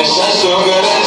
Yes, I so good.